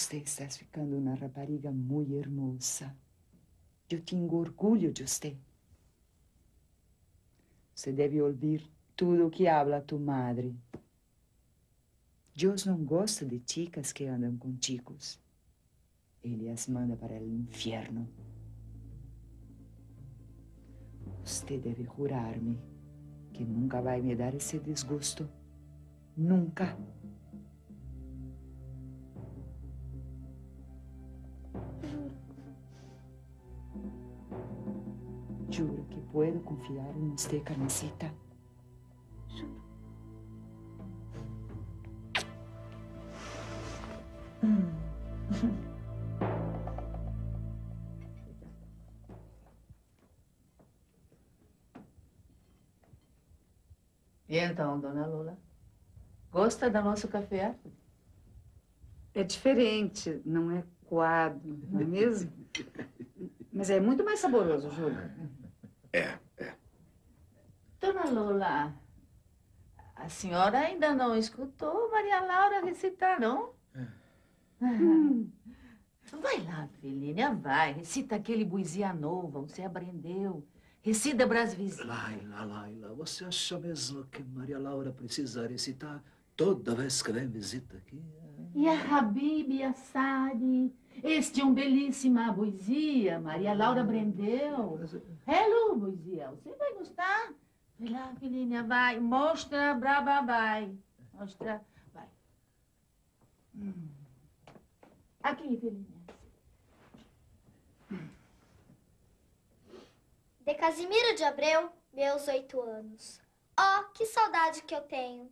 Você está ficando uma rapariga muito hermosa. Eu tenho orgulho de você. Você deve ouvir tudo o que habla tu madre. Deus não gosta de chicas que andam com chicos. Ele as manda para o inferno. Você deve jurar-me que nunca vai me dar esse desgosto. Nunca. Juro que puedo confiar em você, Carmencita. Juro. E então, dona Lula? Gosta do nosso café? É diferente, não é coado, não é mesmo? Mas é muito mais saboroso, Júlia. É, é. Dona Lula, a senhora ainda não escutou Maria Laura recitar, não? Hum. Vai lá, filhinha, vai. Recita aquele buizia nova, você aprendeu. Recita Brasvizinho. Laila, Laila, você acha mesmo que Maria Laura precisa recitar toda vez que vem visita aqui? E a Habib Assadi. Este é um belíssima poesia, Maria Laura Brendeu. Hello, poesia, você vai gostar? Vai lá, filhinha, vai. Mostra, braba, vai. Mostra, vai. Hum. Aqui, filhinha. De Casimiro de Abreu, meus oito anos. Oh, que saudade que eu tenho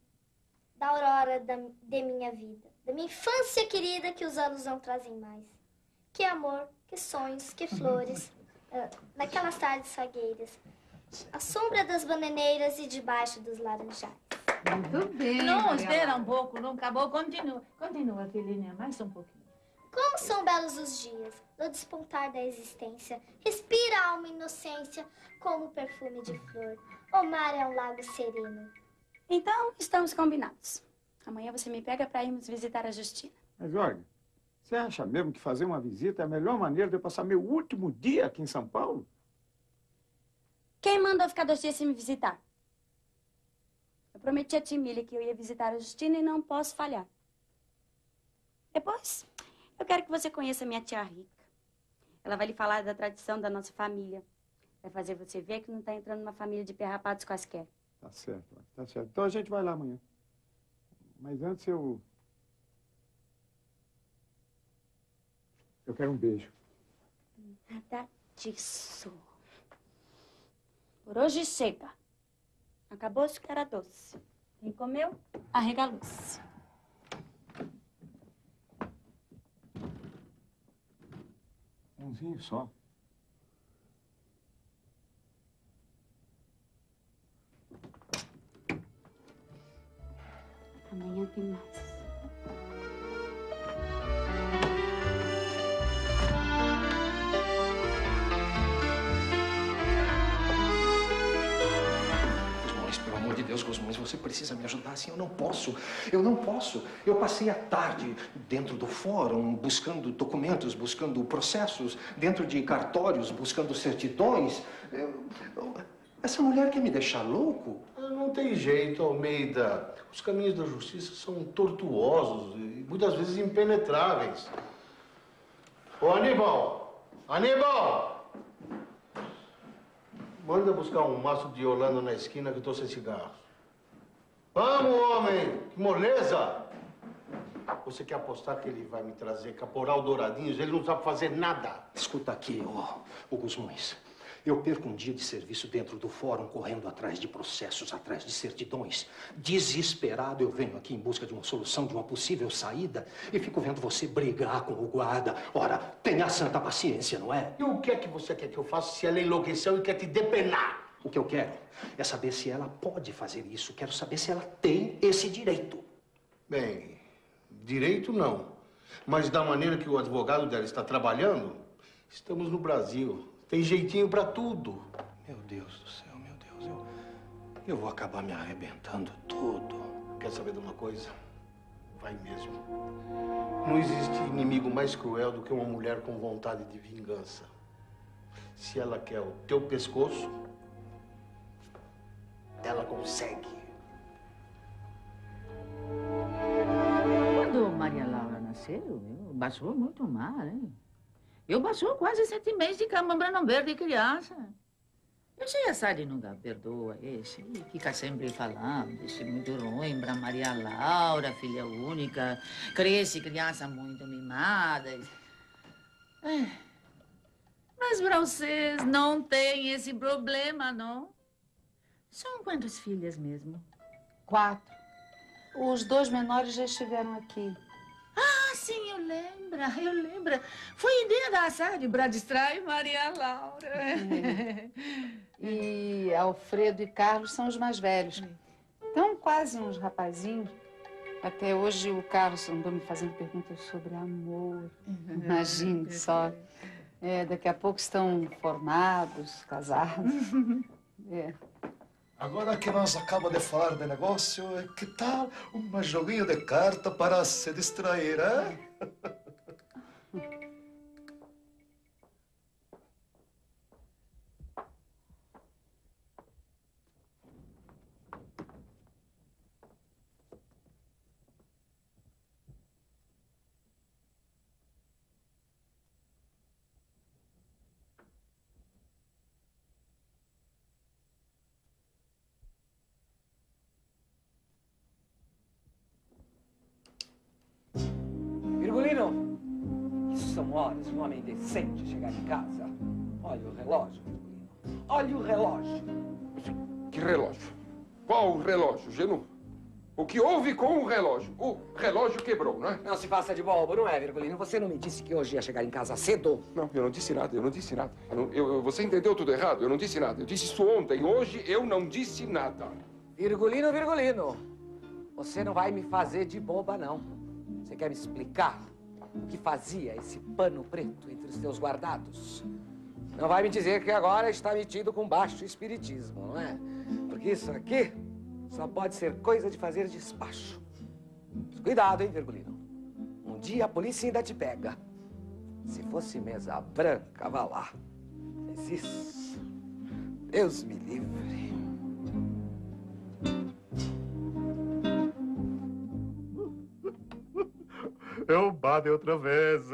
da aurora da, de minha vida, da minha infância querida que os anos não trazem mais. Que amor, que sonhos, que flores, uh, naquelas tardes fagueiras, a sombra das bananeiras e debaixo dos laranjais. Muito bem. Não, espera um pouco, não acabou. Continua, continua, filhinha, mais um pouquinho. Como são belos os dias, no despontar da existência. Respira a alma inocência como o perfume de flor. O mar é um lago sereno. Então, estamos combinados. Amanhã você me pega para irmos visitar a Justina. Mas olha, você acha mesmo que fazer uma visita é a melhor maneira de eu passar meu último dia aqui em São Paulo? Quem mandou ficar dois dias sem me visitar? Eu prometi a Timília que eu ia visitar a Justina e não posso falhar. Depois, eu quero que você conheça minha tia rica. Ela vai lhe falar da tradição da nossa família. Vai fazer você ver que não está entrando numa família de perrapados quaisquer. Tá certo, tá certo. Então a gente vai lá amanhã. Mas antes eu... Eu quero um beijo. Nada disso. Por hoje chega. Acabou-se que era doce. Quem comeu, arregalou-se. Umzinho só. Amanhã tem mais. Deus, Cosmões, você precisa me ajudar assim. Eu não posso, eu não posso. Eu passei a tarde dentro do fórum buscando documentos, buscando processos, dentro de cartórios, buscando certidões. Eu, eu, essa mulher quer me deixar louco? Não tem jeito, Almeida. Os caminhos da justiça são tortuosos e muitas vezes impenetráveis. Ô, Aníbal! Aníbal! Manda buscar um maço de Holanda na esquina que eu tô sem cigarros. Vamos, homem! Que moleza! Você quer apostar que ele vai me trazer caporal douradinhos? Ele não sabe fazer nada. Escuta aqui, ó, oh, Gusmões. Eu perco um dia de serviço dentro do fórum, correndo atrás de processos, atrás de certidões. Desesperado, eu venho aqui em busca de uma solução, de uma possível saída, e fico vendo você brigar com o guarda. Ora, tenha santa paciência, não é? E o que é que você quer que eu faça se ela enlouqueceu e quer te depenar? O que eu quero é saber se ela pode fazer isso. Quero saber se ela tem esse direito. Bem, direito não. Mas da maneira que o advogado dela está trabalhando, estamos no Brasil. Tem jeitinho para tudo. Meu Deus do céu, meu Deus. Eu, eu vou acabar me arrebentando tudo. Quer saber de uma coisa? Vai mesmo. Não existe inimigo mais cruel do que uma mulher com vontade de vingança. Se ela quer o teu pescoço, ela consegue. Quando Maria Laura nasceu, eu baixou muito mal, hein? Eu baixou quase sete meses de cama para não ver de criança. Eu já sabe nunca perdoa esse. Ele fica sempre falando, isso é muito ruim para Maria Laura, filha única. Cresce criança muito mimada. É. Mas para vocês não tem esse problema, não? São quantas filhas mesmo? Quatro. Os dois menores já estiveram aqui. Sim, eu lembro, eu lembro. Foi ideia da Assad para distrair Maria Laura. E Alfredo e Carlos são os mais velhos. Então, quase uns rapazinhos. Até hoje o Carlos andou me fazendo perguntas sobre amor. Imagine só. É, daqui a pouco estão formados, casados. É. Agora que nós acabamos de falar de negócio, que tal um joguinho de carta para se distrair, hein? um homem decente chegar em casa. Olha o relógio, Virgulino. Olha o relógio. Que relógio? Qual o relógio, Genu? O que houve com o relógio? O relógio quebrou, não é? Não se faça de bobo, não é, Virgulino? Você não me disse que hoje ia chegar em casa cedo? Não, eu não disse nada, eu não disse nada. Eu não- eu- eu- você entendeu tudo errado, eu não disse nada. Eu disse isso ontem, hoje eu não disse nada. Virgulino, Virgulino, você não vai me fazer de boba, não. Você quer me explicar o que fazia esse pano preto entre os teus guardados? Não vai me dizer que agora está metido com baixo espiritismo, não é? Porque isso aqui só pode ser coisa de fazer despacho. Cuidado, hein, Virgulino? Um dia a polícia ainda te pega. Se fosse mesa branca, vá lá. Mas isso, Deus me livre. Eu bade outra vez.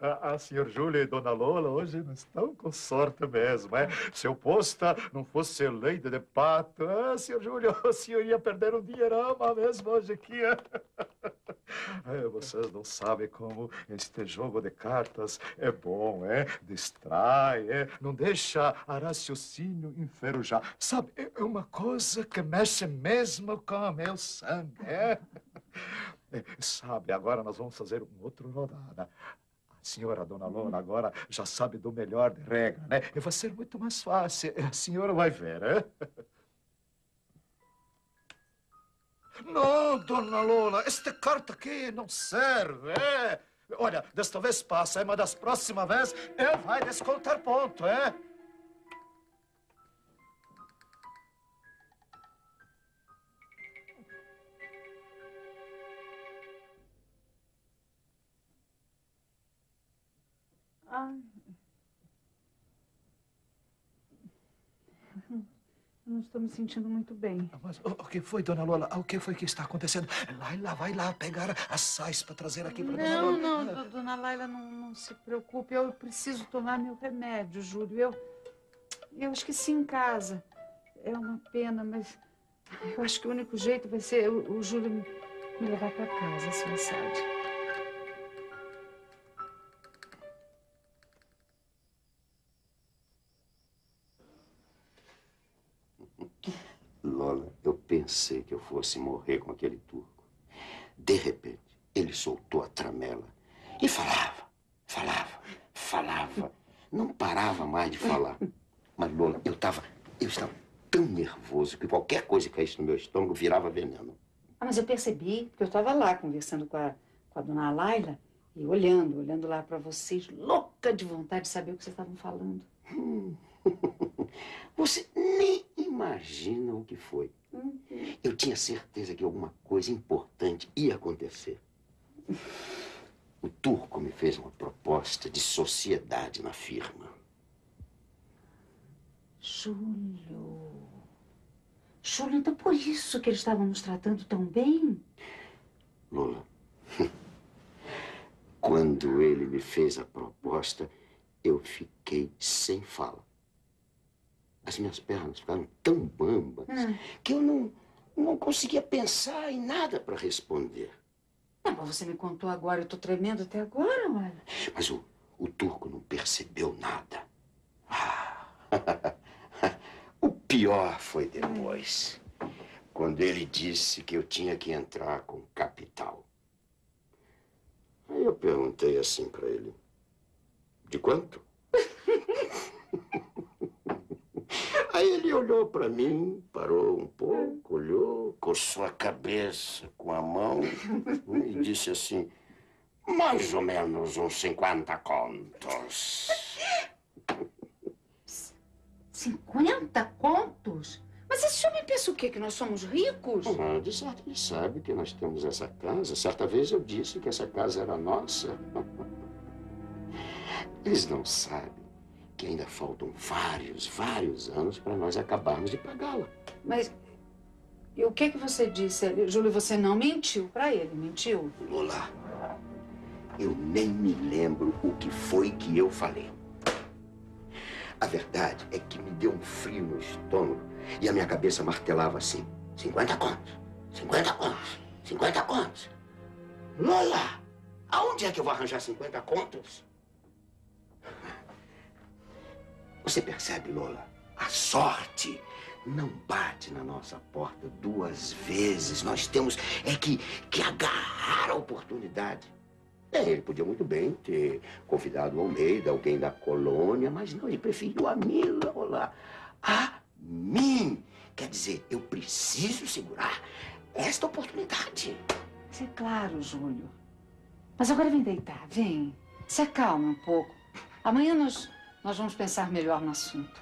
A, a senhor Júlia e dona Lola hoje não estão com sorte mesmo, é? Se eu posta não fosse leite de pato, ah, senhor Júlio, o senhor ia perder um dinheirama mesmo hoje aqui. é? Vocês não sabem como este jogo de cartas é bom, é? Distrai, é? Não deixa a raciocínio enferrujar. Sabe, é uma coisa que mexe mesmo com o meu sangue, é? É, Sabe, agora nós vamos fazer uma outra rodada. A senhora, dona Lola, agora já sabe do melhor de regra, né? E vai ser muito mais fácil. A senhora vai ver, é? Não, dona Lola, esta carta aqui não serve, é? Olha, desta vez passa, é? mas das próximas vezes eu vai descontar ponto, é? Ai. Eu não estou me sentindo muito bem. Mas o, o que foi, dona Lola? O que foi que está acontecendo? Laila, vai lá pegar as sais para trazer aqui para dona Não, Lola. não, do- dona Laila, não, não se preocupe. Eu preciso tomar meu remédio, Júlio. Eu, eu esqueci em casa. É uma pena, mas eu acho que o único jeito vai ser o, o Júlio me, me levar para casa, senhor Sade. Lola, eu pensei que eu fosse morrer com aquele turco. De repente, ele soltou a tramela e falava, falava, falava. Não parava mais de falar. Mas, Lola, eu estava, eu estava tão nervoso que qualquer coisa que caísse no meu estômago virava veneno. Ah, mas eu percebi, porque eu estava lá conversando com a, com a dona Laila e olhando, olhando lá para vocês, louca de vontade de saber o que vocês estavam falando. Você nem imagina o que foi. Eu tinha certeza que alguma coisa importante ia acontecer. O turco me fez uma proposta de sociedade na firma. Júlio. Júlio, então por isso que eles estavam nos tratando tão bem? Lula, quando ele me fez a proposta, eu fiquei sem fala. As minhas pernas ficaram tão bambas Hum. que eu não, não conseguia pensar em nada para responder. Não, mas você me contou agora, eu tô tremendo até agora, olha. Mas o, o turco não percebeu nada. Ah, o pior foi depois, quando ele disse que eu tinha que entrar com capital. Aí eu perguntei assim para ele: de quanto? Aí ele olhou para mim, parou um pouco, olhou, coçou a cabeça com a mão e disse assim: mais ou menos uns 50 contos. 50 contos? Mas esse homem pensa o quê? Que nós somos ricos? Ah, de certo, ele sabe que nós temos essa casa. Certa vez eu disse que essa casa era nossa. Eles não sabem que ainda faltam vários, vários anos para nós acabarmos de pagá-la. Mas e o que que você disse? Júlio, você não mentiu pra ele, mentiu? Lola, eu nem me lembro o que foi que eu falei. A verdade é que me deu um frio no estômago e a minha cabeça martelava assim: 50 contos, 50 contos, 50 contos. Lola, aonde é que eu vou arranjar 50 contos? Você percebe, Lola? A sorte não bate na nossa porta duas vezes. Nós temos é que, que agarrar a oportunidade. É, ele podia muito bem ter convidado o Almeida, alguém da colônia, mas não, ele preferiu a mim, Lola. A mim. Quer dizer, eu preciso segurar esta oportunidade. Isso é claro, Júlio. Mas agora vem deitar, vem. Se acalma um pouco. Amanhã nós, nós vamos pensar melhor no assunto.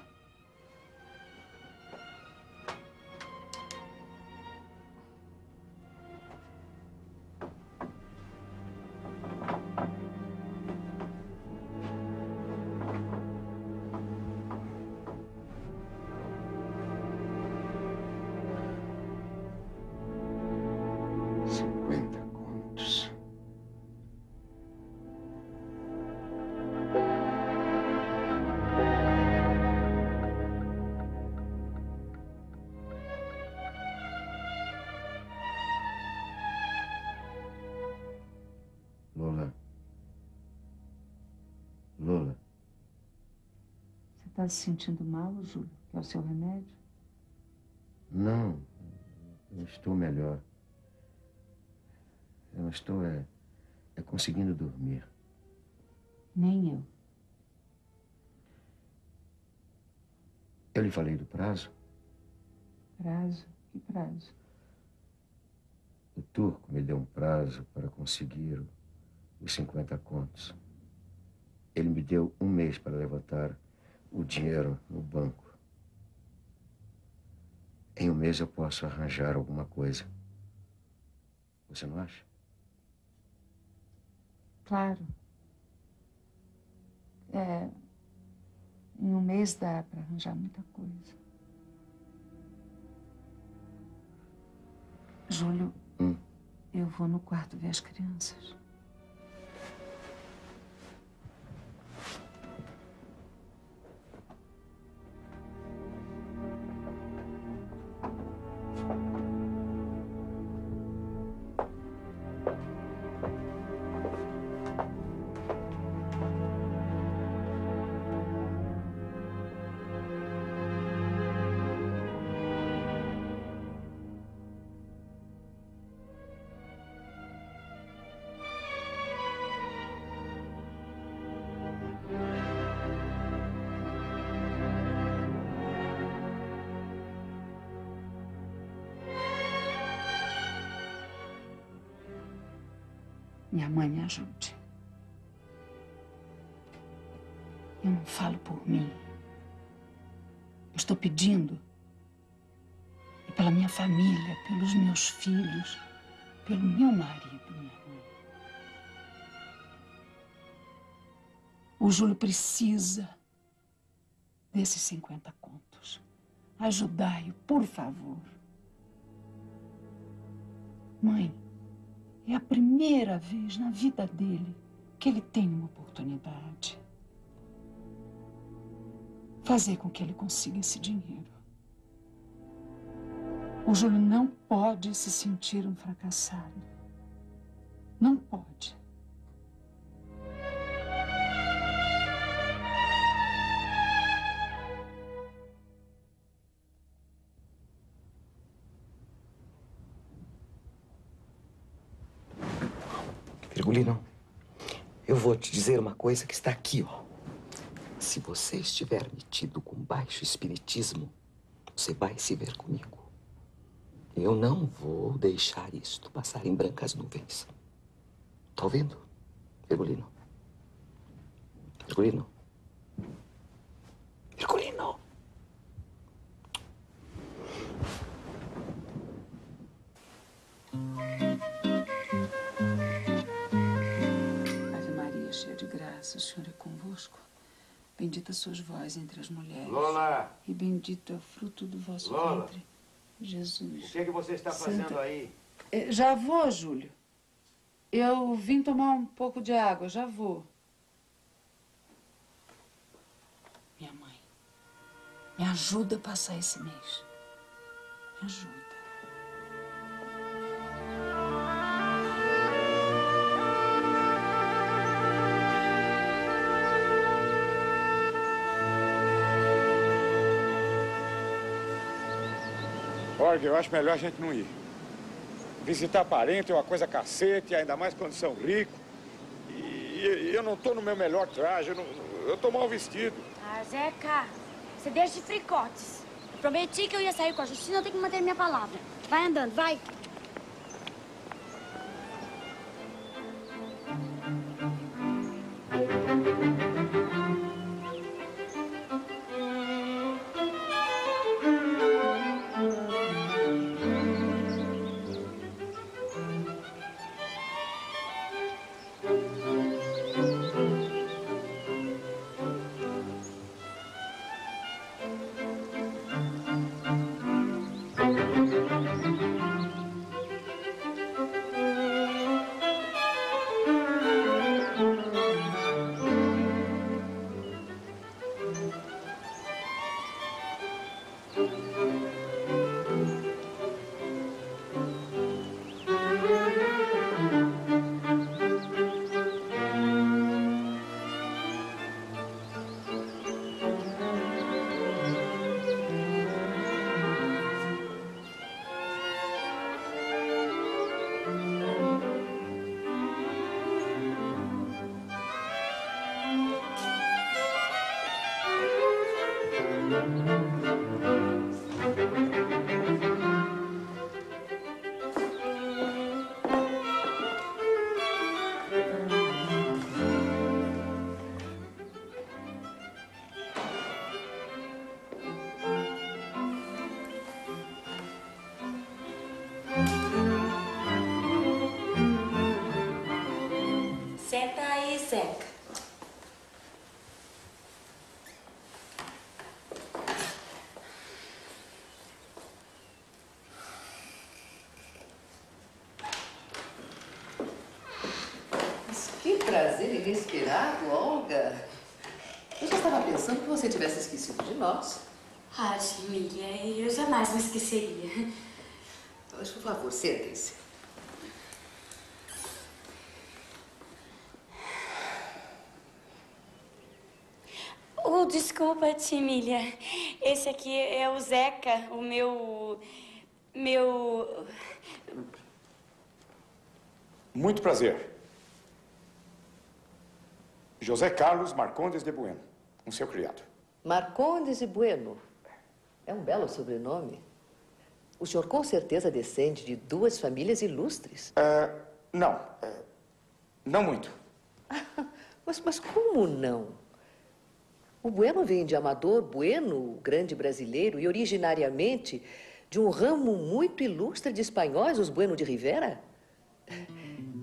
Está se sentindo mal, Júlio? Que é o seu remédio? Não, eu estou melhor. Eu não estou é, é conseguindo dormir. Nem eu. Eu lhe falei do prazo. Prazo? Que prazo? O turco me deu um prazo para conseguir os 50 contos. Ele me deu um mês para levantar o dinheiro no banco. Em um mês eu posso arranjar alguma coisa. Você não acha? Claro. É, em um mês dá para arranjar muita coisa. Júlio, Hum. eu vou no quarto ver as crianças. Minha mãe me ajude. Eu não falo por mim. Eu estou pedindo. E pela minha família, pelos meus filhos, pelo meu marido, minha mãe. O Júlio precisa desses 50 contos. Ajudai-o, por favor. Mãe, é a primeira vez na vida dele que ele tem uma oportunidade. Fazer com que ele consiga esse dinheiro. O Júlio não pode se sentir um fracassado. Não pode. Virgulino, eu vou te dizer uma coisa que está aqui, ó. Se você estiver metido com baixo espiritismo, você vai se ver comigo. Eu não vou deixar isto passar em brancas nuvens. Tá ouvindo, Virgulino? Virgulino? Graça, o Senhor é convosco. Bendita sois vós entre as mulheres. Lola! E bendito é o fruto do vosso Lola! ventre, Jesus. O que, é que você está fazendo Santa- aí? Eh, Já vou, Júlio. Eu vim tomar um pouco de água, já vou. Minha mãe, me ajuda a passar esse mês. Me ajuda. Olha, eu acho melhor a gente não ir. Visitar parente é uma coisa cacete, ainda mais quando são ricos. E, e eu não tô no meu melhor traje, eu, não, eu tô mal vestido. Ah, Zeca, você deixa de fricotes. Eu prometi que eu ia sair com a Justina, eu tenho que manter minha palavra. Vai andando, vai. Inesperado, Olga. Eu já estava pensando que você tivesse esquecido de nós. Ah, Emília, eu jamais me esqueceria. Mas, por favor, sentem-se. Oh, desculpa, tia Emília. Esse aqui é o Zeca, o meu... Meu... Muito prazer. José Carlos Marcondes de Bueno, um seu criado. Marcondes e Bueno. É um belo sobrenome. O senhor com certeza descende de duas famílias ilustres. É, não, é, não muito. Mas, mas como não? O Bueno vem de Amador Bueno, grande brasileiro, e originariamente de um ramo muito ilustre de espanhóis, os Bueno de Rivera.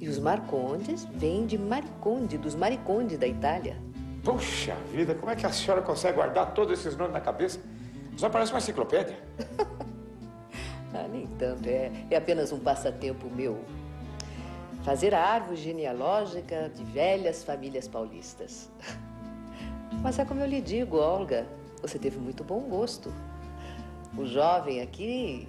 E os Marcondes vêm de Mariconde, dos Mariconde da Itália. Puxa vida, como é que a senhora consegue guardar todos esses nomes na cabeça? Só parece uma enciclopédia. Ah, nem tanto, é, é apenas um passatempo meu. Fazer a árvore genealógica de velhas famílias paulistas. Mas é como eu lhe digo, Olga, você teve muito bom gosto. O jovem aqui